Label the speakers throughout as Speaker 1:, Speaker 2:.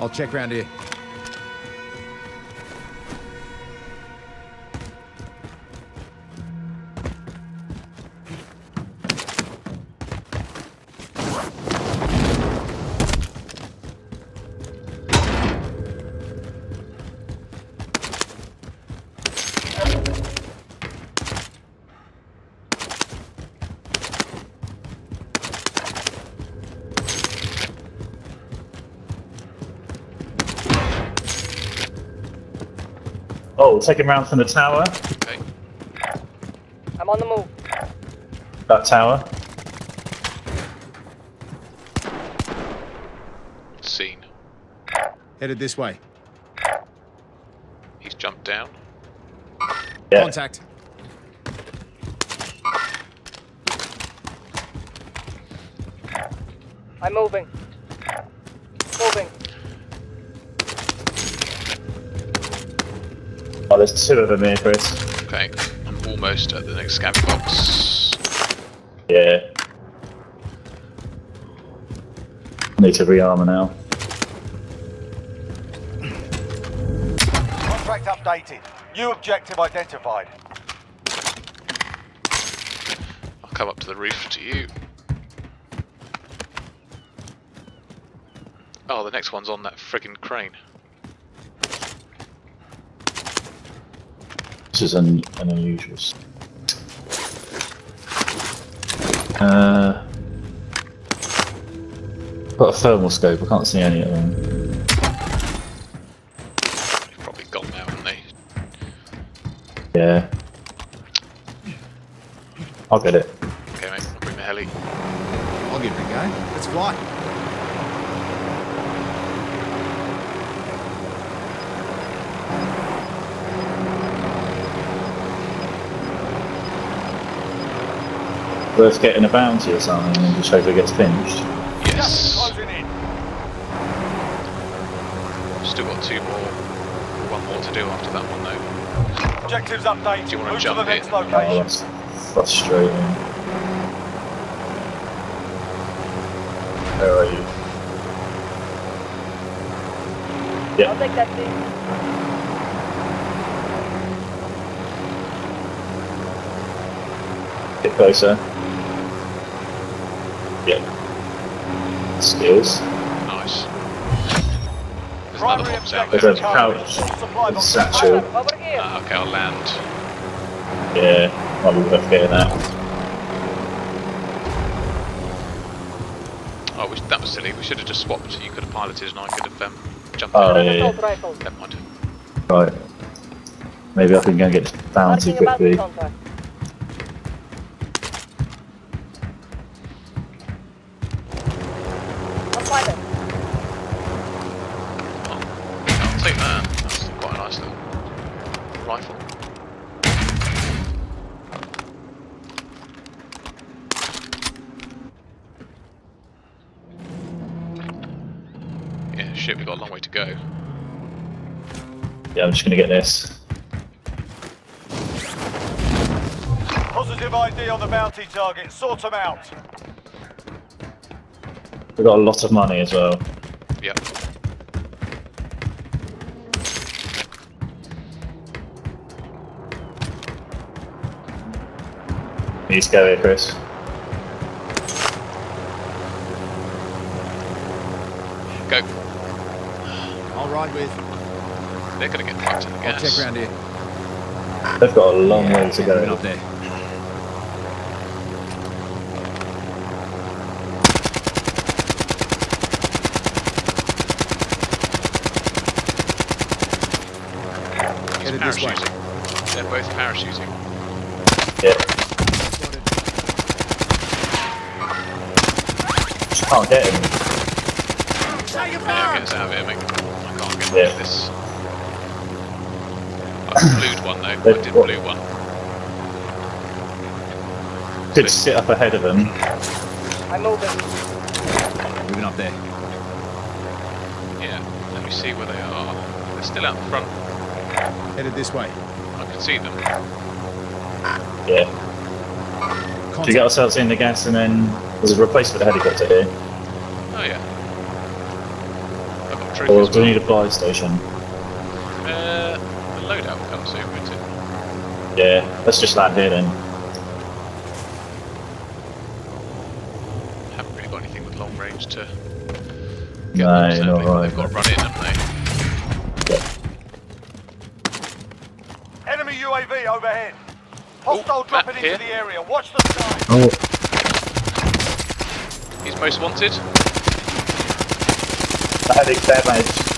Speaker 1: I'll check round here.
Speaker 2: Oh, second round from the tower.
Speaker 3: Okay.
Speaker 4: I'm on the move.
Speaker 2: That tower.
Speaker 3: Seen.
Speaker 1: Headed this way.
Speaker 3: He's jumped down.
Speaker 2: Yeah.
Speaker 1: Contact.
Speaker 4: I'm moving. Moving.
Speaker 2: There's two of them here, Chris.
Speaker 3: Okay. I'm almost at the next scavvy box.
Speaker 2: Yeah. Need to rearmor now.
Speaker 5: Contract updated. New objective identified.
Speaker 3: I'll come up to the roof to you. Oh, the next one's on that friggin' crane.
Speaker 2: This is an, an unusual. Uh, got a thermal scope. I can't see any of them.
Speaker 3: They've probably gone now, haven't they?
Speaker 2: Yeah. I'll get it.
Speaker 3: Okay, mate. I'll bring the heli.
Speaker 1: I'll give it a go. Let's fly.
Speaker 2: Worth getting a bounty or something and just hope it gets pinched.
Speaker 3: Yes. Still got two more. One more to do after that one, though.
Speaker 5: Objectives update.
Speaker 3: Do you wanna
Speaker 5: Move to the next
Speaker 3: in?
Speaker 2: Oh, that's frustrating. Where are you?
Speaker 4: I'll
Speaker 2: Yeah,
Speaker 4: take that seat.
Speaker 2: get closer. Yeah. Skills.
Speaker 3: Nice. There's another
Speaker 5: Primary
Speaker 3: box out
Speaker 5: objective
Speaker 2: There's a
Speaker 5: covered.
Speaker 2: pouch.
Speaker 5: Full supply
Speaker 2: There's
Speaker 5: box
Speaker 2: satchel.
Speaker 5: available.
Speaker 4: Over here.
Speaker 3: Ah, okay, I'll land.
Speaker 2: Yeah, might be worth getting that.
Speaker 3: Oh, we, that was silly. We should have just swapped. You could have piloted and I could have um, jumped
Speaker 2: Oh,
Speaker 3: in.
Speaker 2: yeah, yeah.
Speaker 3: Never mind.
Speaker 2: Right. Maybe I can go and get this bounty
Speaker 4: Marking a
Speaker 2: quickly.
Speaker 4: I'm
Speaker 2: just gonna get this.
Speaker 5: Positive ID on the bounty target. Sort them out.
Speaker 2: We've got a lot of money as well.
Speaker 3: Yep.
Speaker 2: Need to go here, Chris.
Speaker 3: Go.
Speaker 1: I'll ride with.
Speaker 3: They're gonna get fucked in the
Speaker 1: I'll
Speaker 3: gas.
Speaker 1: check round here.
Speaker 2: They've got a long way to go.
Speaker 1: up there.
Speaker 3: He's
Speaker 1: Headed this way.
Speaker 3: parachuting. They're both parachuting.
Speaker 2: Yeah. Just can't get him.
Speaker 3: Yeah, get us out of here, mate. I can't get
Speaker 2: Yeah.
Speaker 3: this. I blued one though. I did
Speaker 2: got-
Speaker 3: blue one.
Speaker 2: Could sit up ahead of him.
Speaker 4: I'm moving.
Speaker 1: Moving up there.
Speaker 3: Yeah. Let me see where they are. They're still out front.
Speaker 1: Headed this way.
Speaker 3: I can see them.
Speaker 2: Yeah.
Speaker 1: Contact.
Speaker 2: Do we get ourselves in the gas and then there's a replacement helicopter here.
Speaker 3: Oh yeah. I've got trophy
Speaker 2: Or
Speaker 3: as
Speaker 2: do we need a buy station?
Speaker 3: The loadout will come it?
Speaker 2: Yeah, let's just land here then.
Speaker 3: Haven't really got anything with long range to get
Speaker 2: No,
Speaker 3: them, sadly,
Speaker 2: not
Speaker 3: but
Speaker 2: right.
Speaker 3: they've got to run in, haven't they?
Speaker 5: Enemy UAV overhead. Hostile
Speaker 3: Ooh,
Speaker 5: dropping into
Speaker 3: here.
Speaker 5: the area. Watch the sky.
Speaker 2: Oh,
Speaker 3: He's most wanted.
Speaker 2: I had it damage.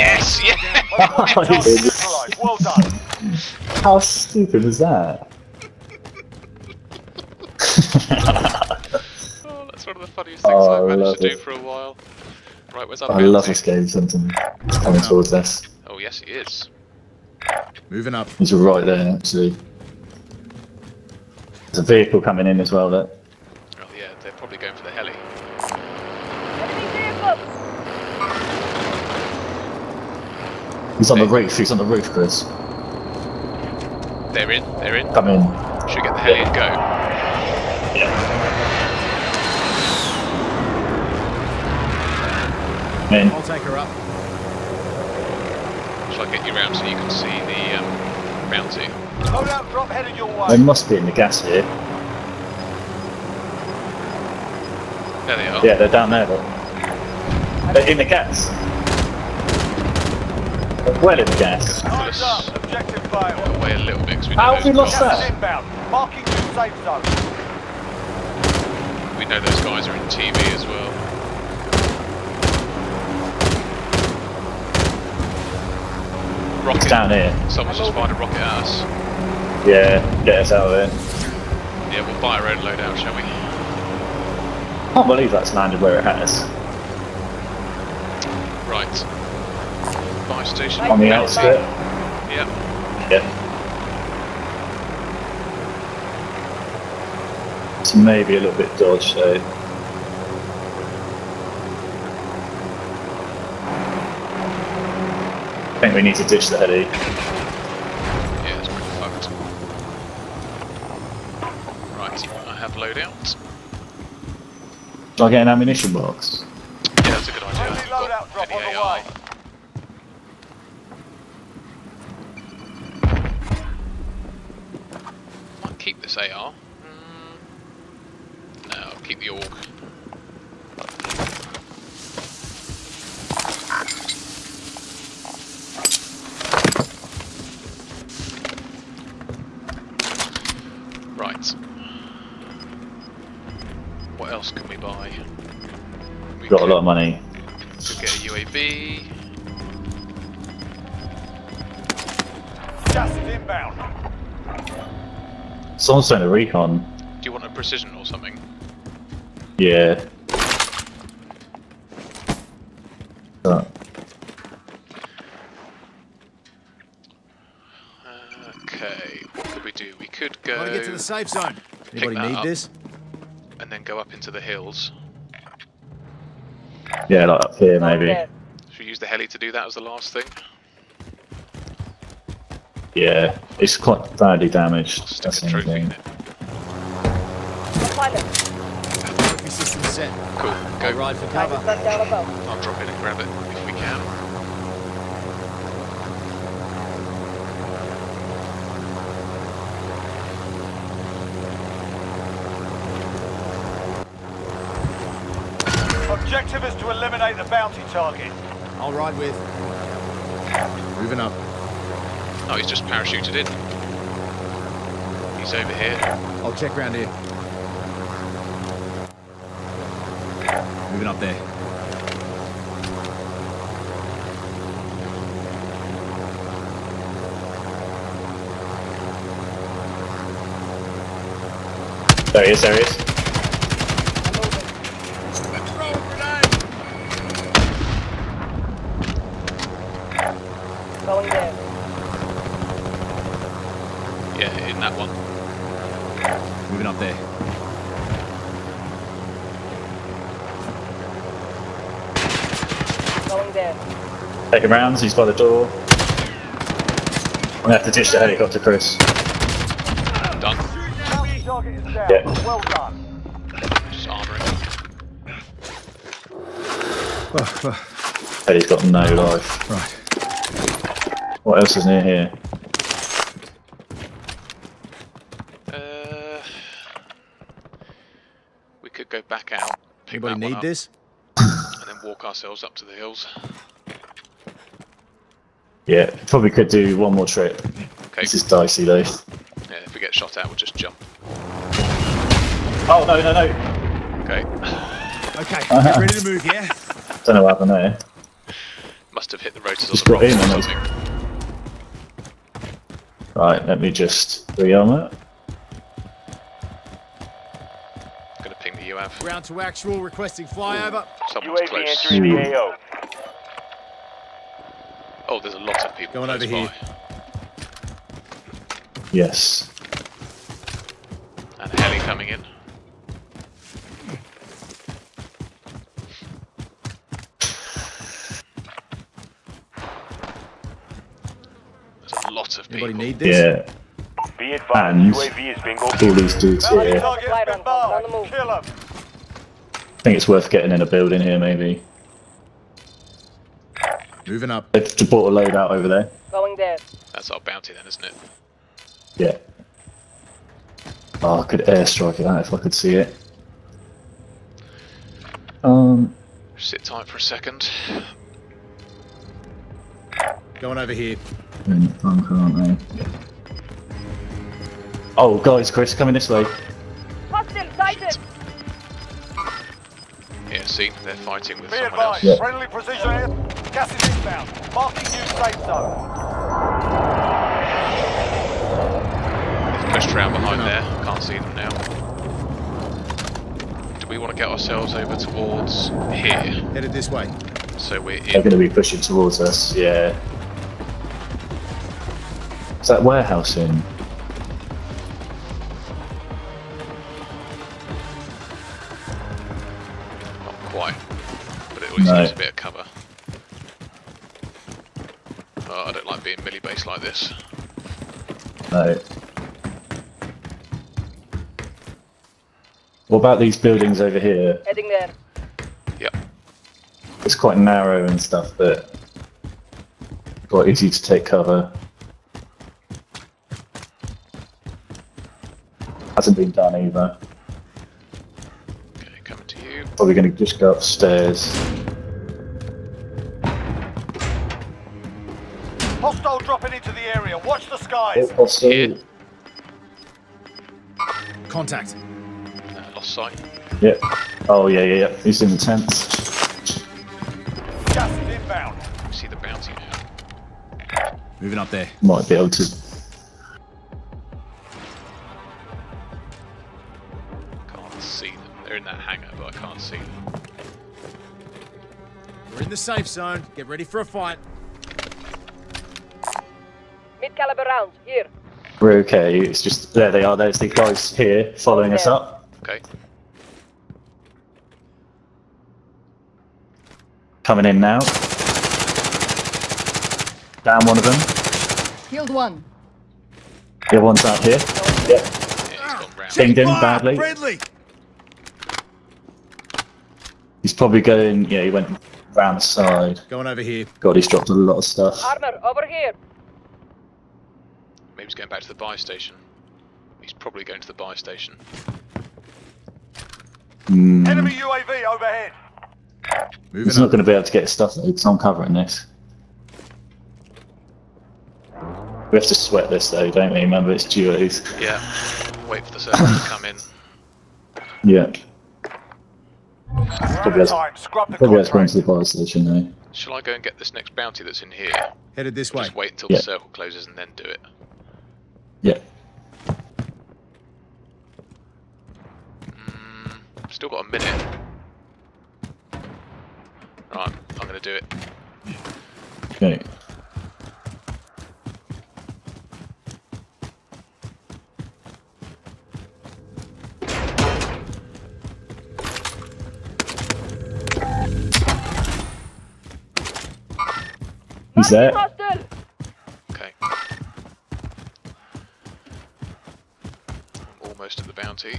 Speaker 3: Yes, yeah.
Speaker 5: Most wanted target neutralized. Well done.
Speaker 2: How stupid was that?
Speaker 3: Oh, that's one of the funniest things
Speaker 2: Oh, I
Speaker 3: I've managed
Speaker 2: love
Speaker 3: to do for a while. Right, where's our
Speaker 2: I love this game, something It's coming towards us.
Speaker 3: Oh, yes, he is.
Speaker 1: Moving up.
Speaker 2: He's right there, actually. There's a vehicle coming in as well, that.
Speaker 3: Oh, yeah, they're probably going for the heli.
Speaker 4: Enemy vehicle.
Speaker 2: He's on the roof, he's on the roof, Chris.
Speaker 3: They're in, they're in.
Speaker 2: Come in.
Speaker 3: Should get the heli and go.
Speaker 2: Come in.
Speaker 1: I'll take her up.
Speaker 3: Shall I get you round so you can see the um, bounty?
Speaker 5: Loadout drop headed your
Speaker 2: They
Speaker 5: way.
Speaker 2: must be in the gas here.
Speaker 3: There they are.
Speaker 2: Yeah, they're down there, look. They're in the gas. They're well in the gas.
Speaker 5: Time's up. Objective failed.
Speaker 3: Away a little bit 'cause we
Speaker 2: How have we lost
Speaker 3: guys-
Speaker 5: Gas is inbound. Marking new safe zone.
Speaker 3: We know those guys are in TV as well. Rocket.
Speaker 2: It's down here.
Speaker 3: Someone's just fired a rocket at us.
Speaker 2: Yeah, get us out of there.
Speaker 3: Yeah, we'll buy our own loadout, shall we?
Speaker 2: I Can't believe that's landed where it has.
Speaker 3: Right. Buy station.
Speaker 2: On the
Speaker 4: Right.
Speaker 2: outskirt.
Speaker 3: Yep.
Speaker 2: Yeah. It's maybe a little bit dodged, so. I think we need to ditch the heli.
Speaker 3: Yeah, it's pretty fucked. Right, I have loadout.
Speaker 2: Shall I get an ammunition box?
Speaker 3: Yeah, that's a good idea.
Speaker 5: Friendly loadout drop on the way.
Speaker 3: Might keep this AR. Mm. No, I'll keep the AUG. Right. What else can we buy? We
Speaker 2: Got a lot of money.
Speaker 3: Could get a UAV.
Speaker 5: Gas is inbound.
Speaker 2: Someone's doing a recon.
Speaker 3: Do you want a precision or something?
Speaker 2: Yeah. Uh,
Speaker 3: Okay, what could we do? We could go
Speaker 1: Gotta get to the safe zone. Anybody
Speaker 3: that
Speaker 1: need
Speaker 3: up.
Speaker 1: this?
Speaker 3: and then go up into the hills.
Speaker 2: yeah, like up here maybe.
Speaker 3: Should we use the heli to do that as the last thing?
Speaker 2: Yeah, it's quite badly damaged.
Speaker 3: Stick
Speaker 2: That's
Speaker 3: a
Speaker 2: the
Speaker 3: trophy
Speaker 2: thing.
Speaker 4: Pilot.
Speaker 1: Trophy system set.
Speaker 3: Cool, go.
Speaker 1: ride for cover.
Speaker 4: gun down above.
Speaker 3: I'll drop in and grab it if we can.
Speaker 5: Objective is to eliminate the bounty target.
Speaker 1: I'll ride with. Moving up.
Speaker 3: Oh, he's just parachuted in. He's over here.
Speaker 1: I'll check round here. Moving up there.
Speaker 2: There he is, there he is.
Speaker 4: I'm moving. Going there.
Speaker 3: Yeah, in that one.
Speaker 1: Moving up there.
Speaker 4: Going there.
Speaker 2: Taking rounds, he's by the door. I'm gonna have to ditch the helicopter, Chris.
Speaker 3: Done.
Speaker 5: target is down.
Speaker 2: Yeah.
Speaker 5: Well done.
Speaker 3: Just armouring.
Speaker 2: Eddie's got no life.
Speaker 1: Right.
Speaker 2: What else is near here?
Speaker 3: Uh, we could go back out,
Speaker 1: Anybody need
Speaker 3: up,
Speaker 1: this?
Speaker 3: and then walk ourselves up to the hills.
Speaker 2: Yeah, probably could do one more trip.
Speaker 3: Okay.
Speaker 2: This is dicey though.
Speaker 3: Yeah, if we get shot at, we'll just jump.
Speaker 2: Oh no no no!
Speaker 3: Okay.
Speaker 1: Okay, get ready to move, yeah?
Speaker 2: Don't know what happened there.
Speaker 3: Must have hit the rotors
Speaker 2: Just
Speaker 3: on the
Speaker 2: got
Speaker 3: rocks
Speaker 2: in
Speaker 3: or something.
Speaker 2: Right, let me just rearm it.
Speaker 3: Gonna ping the UAV.
Speaker 1: Ground to actual, requesting flyover.
Speaker 3: Someone's
Speaker 5: UAV
Speaker 3: close.
Speaker 5: entering the AO.
Speaker 3: Oh, there's a lot of people
Speaker 1: Going
Speaker 3: close
Speaker 1: over here.
Speaker 2: Yes.
Speaker 3: And a heli coming in. There's a lot of people.
Speaker 1: Anybody need this?
Speaker 2: Yeah.
Speaker 5: Be advised,
Speaker 2: And-
Speaker 5: UAV is bingo.
Speaker 2: All these dudes here.
Speaker 5: target has been marked. Kill 'em.
Speaker 2: I think it's worth getting in a building here maybe.
Speaker 1: Moving up.
Speaker 2: They've just bought a load out over there.
Speaker 4: Going there.
Speaker 3: That's our bounty then, isn't it?
Speaker 2: Yeah. Oh, I could airstrike at that if I could see it. Um,
Speaker 3: Sit tight for a second.
Speaker 1: Going over here.
Speaker 2: in the bunker, aren't they? Oh, guys, Chris, coming this way.
Speaker 4: Hostile sighted.
Speaker 3: Yeah, see, they're fighting with
Speaker 5: Be
Speaker 3: someone else.
Speaker 2: Yeah.
Speaker 5: friendly precision air. Gas is inbound. Marking new safe zone.
Speaker 3: They've pushed around behind there. Can't see them now. Do we want to get ourselves over towards here?
Speaker 1: Headed this way.
Speaker 3: So we're
Speaker 2: They're going to be pushing towards us, yeah. Is that warehouse in?
Speaker 3: I don't like being milli based like this.
Speaker 2: No. What about these buildings over here?
Speaker 4: Heading there.
Speaker 3: Yep.
Speaker 2: It's quite narrow and stuff, but quite easy to take cover. Hasn't been done either.
Speaker 3: Okay, coming to you.
Speaker 2: Probably going to just go upstairs.
Speaker 5: Watch the skies.
Speaker 3: Here.
Speaker 1: Contact.
Speaker 3: Uh, lost sight.
Speaker 2: Yeah. Oh yeah, yeah, yeah. He's in the tents.
Speaker 5: Gas is inbound.
Speaker 3: We see the bounty now.
Speaker 1: Moving up there.
Speaker 2: Might be able to.
Speaker 3: Can't see them. They're in that hangar, but I can't see them.
Speaker 1: We're in the safe zone. Get ready for a fight.
Speaker 2: We're okay. It's just there they are. There's the guys here following us up.
Speaker 3: Okay.
Speaker 2: Coming in now. Down one of them.
Speaker 6: Killed one.
Speaker 2: The other one's out here. Yep.
Speaker 3: Yeah, he's gone round.
Speaker 2: Dinged him badly.
Speaker 1: Friendly.
Speaker 2: He's probably going. Yeah, he went round the side.
Speaker 1: Going over here.
Speaker 2: God, he's dropped a lot of stuff.
Speaker 4: Armor over here.
Speaker 3: Maybe he's going back to the buy station. He's probably going to the buy station.
Speaker 2: Hmm.
Speaker 5: Enemy UAV overhead.
Speaker 1: Moving
Speaker 2: He's not going to be able to get stuff because I'm covering this. We have to sweat this though, don't we? Remember, it's duos.
Speaker 3: Yeah. Wait for the circle to come in.
Speaker 2: Yeah. Probably
Speaker 5: of
Speaker 2: has,
Speaker 5: time.
Speaker 2: Probably has gone to the fire station though.
Speaker 3: Shall I go and get this next bounty that's in here?
Speaker 1: Headed this way.
Speaker 3: Just wait until
Speaker 2: Yeah.
Speaker 3: the circle closes and then do it.
Speaker 2: Yeah.
Speaker 3: Mm, still got a minute. Right, I'm going to do it.
Speaker 2: Okay. He's there.
Speaker 4: Hostile.
Speaker 3: Okay. Almost bounty.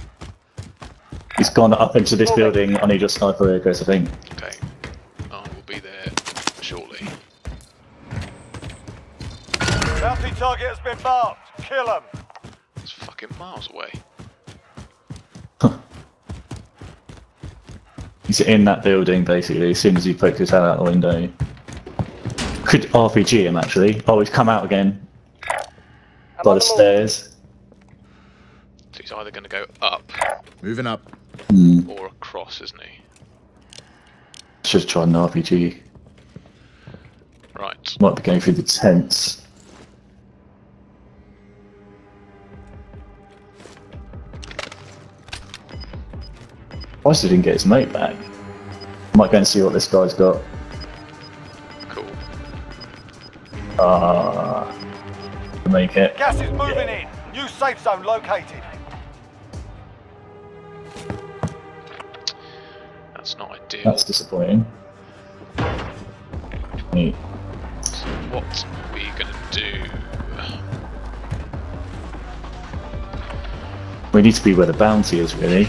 Speaker 2: He's gone up into this building. I need your sniper here, Chris, I think.
Speaker 3: Okay. I will be there shortly.
Speaker 5: Bounty target has been marked. Kill him.
Speaker 3: It's fucking miles away.
Speaker 2: He's in that building, basically, as soon as he poked his head out the window. Could RPG him, actually. Oh, he's come out again.
Speaker 4: I'm
Speaker 2: By the
Speaker 4: the move.
Speaker 2: stairs.
Speaker 3: So he's either going to go up
Speaker 1: Moving up.
Speaker 2: Hmm.
Speaker 3: or across, isn't he?
Speaker 2: Should have tried an RPG.
Speaker 3: Right.
Speaker 2: Might be going through the tents. I Why didn't get his mate back? Might go and see what this guy's got.
Speaker 3: Cool.
Speaker 2: Ah, make it.
Speaker 5: Gas is moving in. New safe zone located.
Speaker 3: That's not ideal.
Speaker 2: That's disappointing. Neat.
Speaker 3: So what are we going to do?
Speaker 2: We need to be where the bounty is, really.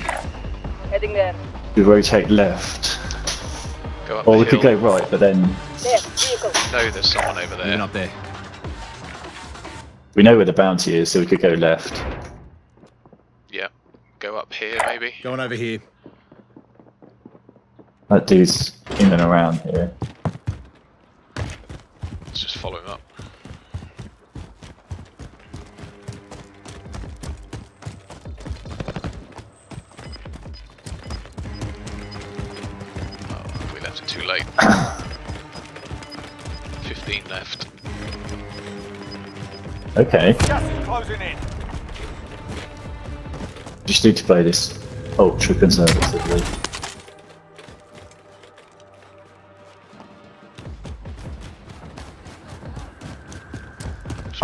Speaker 4: Heading there.
Speaker 2: We rotate left,
Speaker 3: Go up
Speaker 2: or
Speaker 3: the
Speaker 2: we could go right, but then
Speaker 4: There, vehicle.
Speaker 3: No, there's someone over
Speaker 1: Moving
Speaker 3: there.
Speaker 1: up there.
Speaker 2: we know where the bounty is, so we could go left.
Speaker 3: Yeah. Go up here, maybe.
Speaker 1: Going over here.
Speaker 2: That dude's in and around here.
Speaker 3: Let's just follow him up. Oh, we left it too late. 15 left.
Speaker 2: Okay,
Speaker 5: Gas is closing in.
Speaker 2: just need to play this ultra conservatively.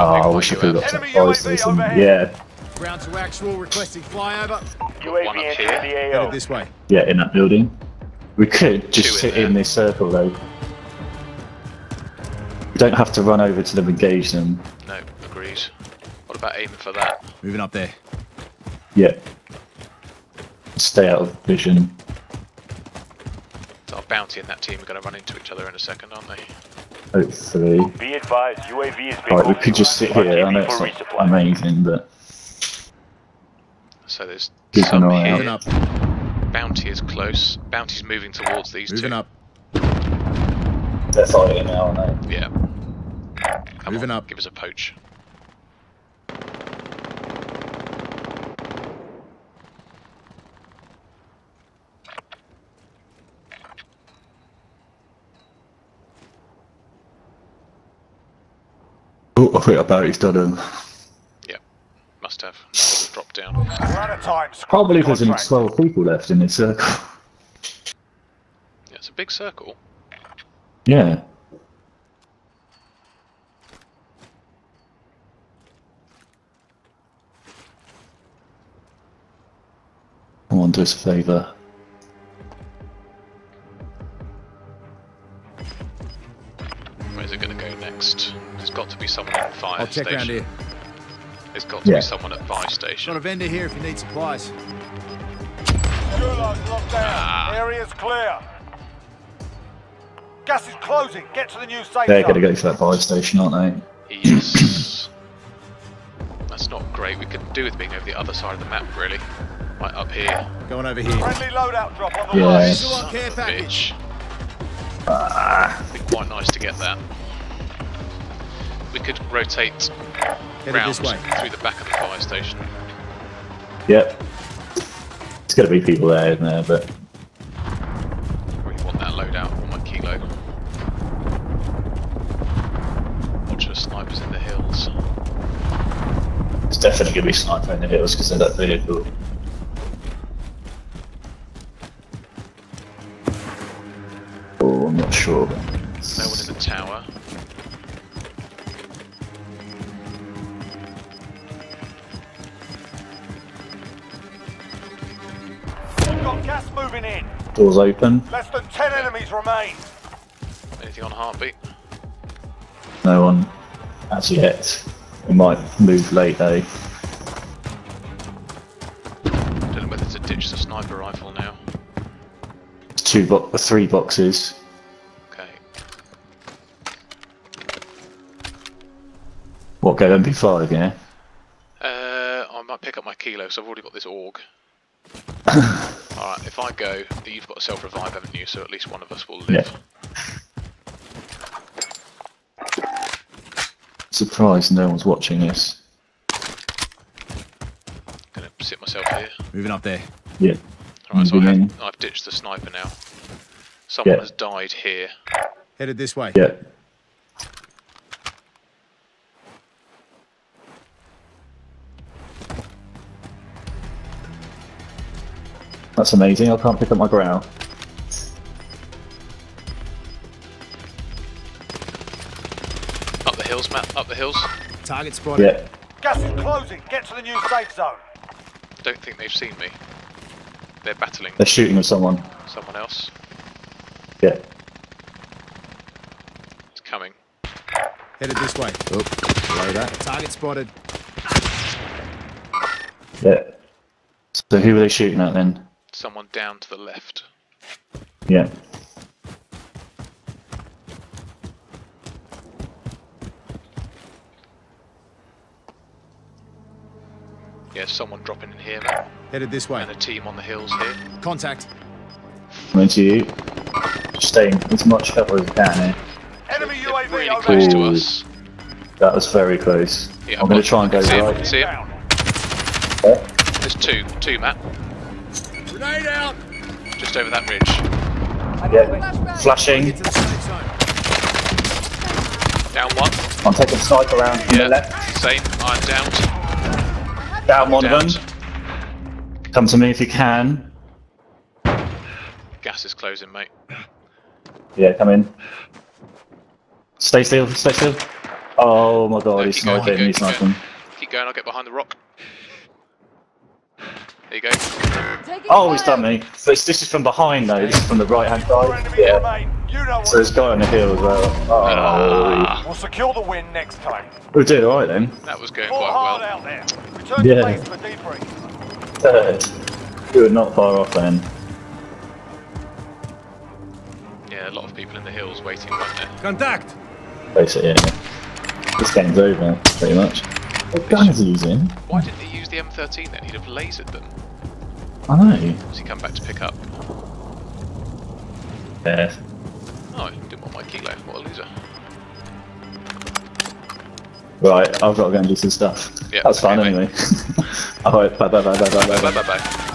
Speaker 2: Oh, I wish I could have
Speaker 3: out.
Speaker 2: got to
Speaker 5: Enemy
Speaker 2: fire station. Yeah,
Speaker 1: Ground to actual, requesting flyover.
Speaker 3: Got one up here.
Speaker 1: Headed this way.
Speaker 2: yeah, in that building. We could just
Speaker 3: Two in
Speaker 2: sit
Speaker 3: there.
Speaker 2: in this circle though. We don't have to run over to them, engage them.
Speaker 3: No, agreed. What about aiming for that?
Speaker 1: Moving up there.
Speaker 2: Yeah. Stay out of vision.
Speaker 3: So our bounty and that team are going to run into each other in a second, aren't they?
Speaker 2: Hopefully.
Speaker 6: Be advised, UAV is being
Speaker 2: Alright, we could just sit here. I know it's
Speaker 6: for
Speaker 2: not amazing, but
Speaker 3: So there's some
Speaker 2: eye.
Speaker 1: Moving
Speaker 3: here.
Speaker 1: up.
Speaker 3: Bounty is close. Bounty's moving towards these
Speaker 1: Moving
Speaker 3: two.
Speaker 1: up.
Speaker 2: they're fighting now, aren't they?
Speaker 3: Yeah. Come
Speaker 1: Moving
Speaker 3: on,
Speaker 1: up.
Speaker 3: Give us a poach.
Speaker 2: Oh, I forgot about he's done um, them.
Speaker 3: Yeah. Must have. Drop down.
Speaker 5: We're out of time.
Speaker 2: Can't believe there's only 12 people left in this circle.
Speaker 3: Yeah, it's a big circle.
Speaker 2: Yeah. Come on, do us a favour.
Speaker 3: Fire
Speaker 1: I'll check
Speaker 3: station.
Speaker 1: round here.
Speaker 3: There's got to
Speaker 2: Yeah.
Speaker 3: be someone at fire station.
Speaker 1: Got a vendor here if you need supplies.
Speaker 5: Gulag's locked down.
Speaker 3: Ah.
Speaker 5: Area's clear. Gas is closing. Get to the new safe
Speaker 2: They're going to go to that fire station, aren't they?
Speaker 3: Yes. That's not great. We could do with being over the other side of the map, really. Right up here.
Speaker 1: Going over here.
Speaker 5: Friendly loadout drop on the
Speaker 2: Yeah.
Speaker 5: way.
Speaker 1: Visual on
Speaker 3: Son
Speaker 1: care
Speaker 3: of a
Speaker 1: package.
Speaker 3: bitch. Be quite nice to get that. We could rotate
Speaker 1: Headed
Speaker 3: round through the back of the fire station.
Speaker 2: Yep. There's going to be people there, isn't there? But
Speaker 3: Really want that loadout on my kilo. Watch the snipers in the hills.
Speaker 2: it's definitely going to be sniper in the hills because of that vehicle. Oh, I'm not sure.
Speaker 5: Got gas moving in.
Speaker 2: Doors open.
Speaker 5: Less than 10 enemies remain.
Speaker 3: Anything on heartbeat?
Speaker 2: No one as yet. We might move late though.
Speaker 3: Don't know whether to ditch the sniper rifle now.
Speaker 2: Two bo- three boxes.
Speaker 3: Okay.
Speaker 2: What go MP5? Yeah.
Speaker 3: Uh, I might pick up my kilo, so I've already got this AUG. Alright, if I go, you've got a self revive, haven't you? So at least one of us will live.
Speaker 2: Surprised no one's watching this.
Speaker 3: Gonna sit myself here.
Speaker 1: Moving up there.
Speaker 2: Yeah.
Speaker 3: Alright, so I have. I've ditched the sniper now. Someone
Speaker 2: Yeah.
Speaker 3: has died here.
Speaker 1: Headed this way.
Speaker 2: Yeah. That's amazing. I can't pick up my Grau.
Speaker 3: Up the hills, Matt, up the hills.
Speaker 1: Target spotted.
Speaker 2: Yeah.
Speaker 5: Gas is closing. Get to the new safe zone.
Speaker 3: Don't think they've seen me. They're battling
Speaker 2: They're shooting at someone.
Speaker 3: someone else.
Speaker 2: Yeah.
Speaker 3: It's coming.
Speaker 1: Headed this way. Oh, below that. Target spotted.
Speaker 2: Yeah. So who were they shooting at then?
Speaker 3: Someone down to the left.
Speaker 2: Yeah.
Speaker 3: Yeah, someone dropping in here, Matt.
Speaker 1: Headed this way.
Speaker 3: And a team on the hills here.
Speaker 1: Contact.
Speaker 2: Coming to you. Staying as much cover as you can here.
Speaker 5: Enemy UAV
Speaker 3: really
Speaker 5: overhead.
Speaker 3: close to us.
Speaker 2: That was very close.
Speaker 3: Yeah,
Speaker 2: I'm going to try and go
Speaker 3: see him,
Speaker 2: right.
Speaker 3: see him.
Speaker 2: Yeah.
Speaker 3: There's two, two, Matt.
Speaker 1: Grenade out.
Speaker 3: Just over that ridge.
Speaker 2: Yeah. Flashing.
Speaker 1: Get to the safe zone.
Speaker 3: Down one.
Speaker 2: I'm taking sniper around from
Speaker 3: Yeah.
Speaker 2: the left.
Speaker 3: Same. I'm down.
Speaker 2: Down one of them. Come to me if you can.
Speaker 3: Gas is closing, mate.
Speaker 2: Yeah, come in. Stay still, stay still. Oh my god,
Speaker 3: No,
Speaker 2: he's
Speaker 3: keep going,
Speaker 2: sniping, he's sniping.
Speaker 3: Keep going. I'll get behind the rock. There you go.
Speaker 2: Oh, he's done me. So this, this is from behind though, this is from the right hand side.
Speaker 5: enemies
Speaker 2: Yeah.
Speaker 5: remain. You know
Speaker 2: So there's a guy on the hill as well. Oh,
Speaker 3: Ah,
Speaker 5: We'll secure the win next time.
Speaker 2: we did alright then.
Speaker 3: that was going
Speaker 5: More
Speaker 3: quite well.
Speaker 5: out there. Return
Speaker 2: Yeah.
Speaker 5: to base for debrief.
Speaker 2: Third. We were not far off then.
Speaker 3: Yeah, a lot of people in the hills waiting, weren't there?
Speaker 1: Contact.
Speaker 2: Basically, yeah. This game's over, pretty much. What gun is he using?
Speaker 3: Why didn't he use the M13 then? He'd have lasered them.
Speaker 2: I know.
Speaker 3: Has he come back to pick up?
Speaker 2: Yeah.
Speaker 3: Oh, he didn't want my kilo. What a loser.
Speaker 2: Right, I've got to go and do some stuff.
Speaker 3: Yeah,
Speaker 2: That's fun
Speaker 3: okay,
Speaker 2: anyway. Alright, bye bye bye bye bye bye.
Speaker 3: Bye
Speaker 2: bye.
Speaker 3: bye bye.